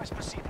US proceeding.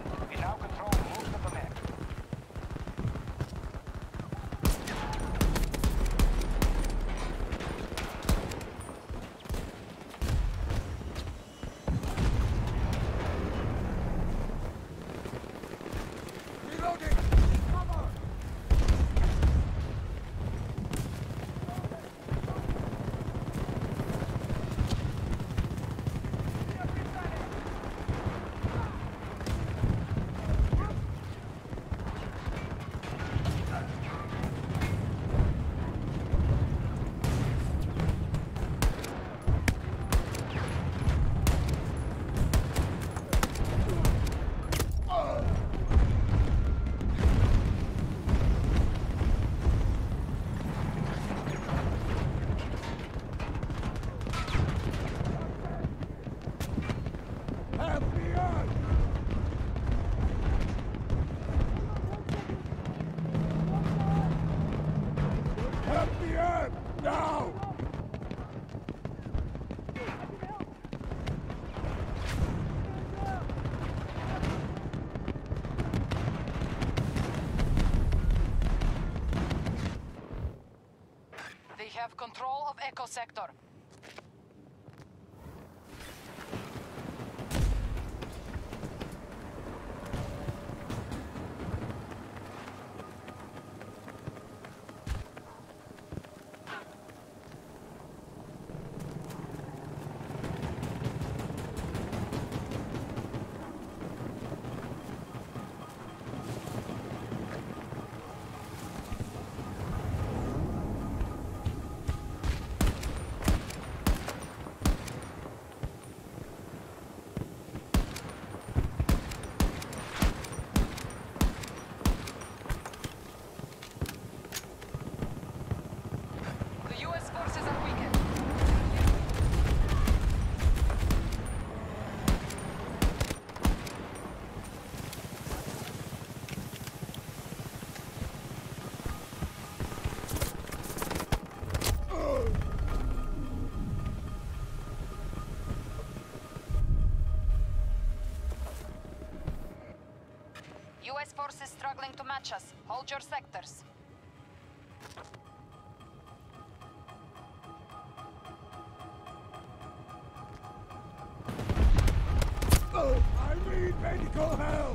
Have control of Echo Sector. The US forces are weakened. US forces struggling to match us. Hold your sectors. Oh, I need medical help!